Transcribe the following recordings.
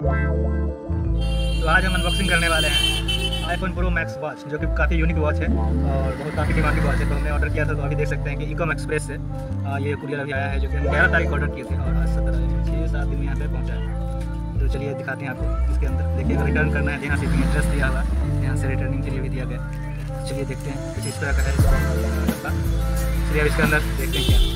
तो आज हम अनबॉक्सिंग करने वाले हैं आईफोन प्रो मैक्स वॉच जो कि काफ़ी यूनिक वॉच है और बहुत काफ़ी डिमांडिंग वॉच है। तो हमने ऑर्डर किया था तो अभी देख सकते हैं कि इकॉम एक्सप्रेस से ये कुरियर अभी आया है, जो कि हम ग्यारह तारीख ऑर्डर किए थे और आज सत्रह छः सात दिन यहाँ पे पहुँचा है। तो चलिए दिखाते हैं आपको इसके अंदर। देखिए रिटर्न करना है, यहाँ से एड्रेस दिया हुआ यहाँ से रिटर्निंग के लिए भी दिया गया चलिए देखते हैं कुछ इस तरह का है चलिए अब इसके अंदर देखते हैं क्या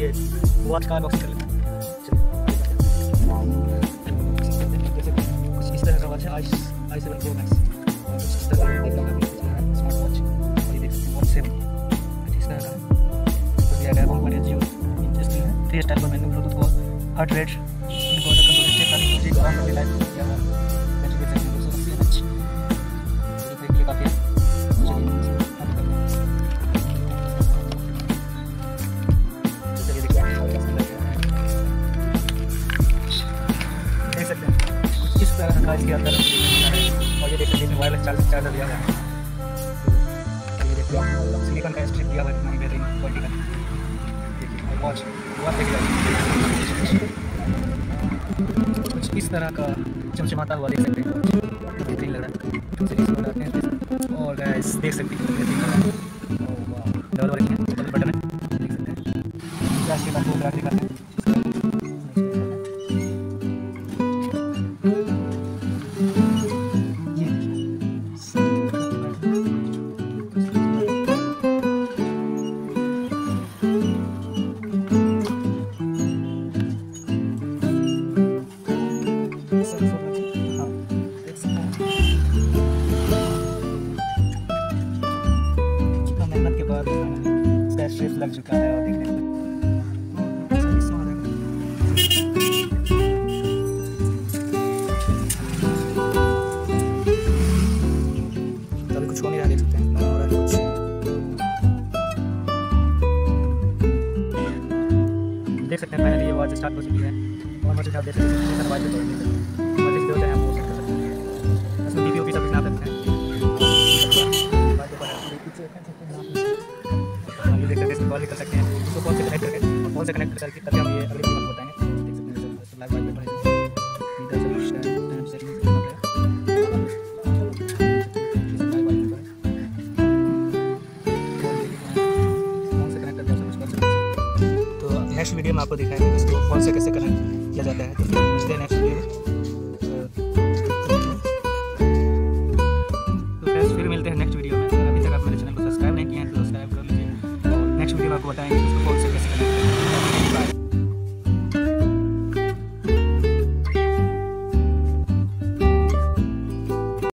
ये वॉच का अनबॉक्सिंग कर लेते जैसे कुछ इस तरह का वॉच है I I seven pro max और कुछ इस तरह का देखने का भी स्मार्ट वॉच और ये देख सकते हैं वॉच सेवन कुछ इस तरह का। है दिया गया कंपनी जियो इंटरेस्टिंग है थ्री स्टाइल पर मैंने ब्लूटूथ को हार्ट रेट इनको कंट्रोल स्टेट वाली चीज़ काम करके लाइव किया हुआ का इसके अंदर। और ये देख सकते वायरलेस चार्जर चार्जर दिया गया है। ये देखिए सिलिकॉन का स्ट्रिप दिया हुआ है, इतना बेहतरीन क्वालिटी का देखिए वॉच वॉच देखिए। कुछ इस तरह का चमचमाता हुआ देख सकते हैं। बेहतरीन लग रहा है। इसको और गाइस देख सकते हैं, बेहतरीन लग रहा है। डबल वर्किंग बटन है देख सकते हैं। फ्लैश के बाद वो दिखाते हैं? के बाद इसका लग चुका है और देखने देख सकते हैं। फाइनली ये वॉच स्टार्ट हो चुकी है। और मुझे आप देख सकते हैं से कनेक्ट करके करके हम ये अगली वीडियो में बताएँगे। देख सकते हैं सब लाइव से करना तो नेक्स्ट वीडियो में आपको दिखाएँगे इसको फ़ोन से कैसे कनेक्ट किया जाता है। तो मिलते हैं नेक्स्ट वीडियो में। तो फ्रेंड्स फिर मिलते हैं नेक्स्ट वीडियो में। अभी तक आप मेरे चैनल को सब्सक्राइब नहीं किए हैं तो सब्सक्राइब कर लीजिए। नेक्स्ट वीडियो में आपको बताएँगे इसको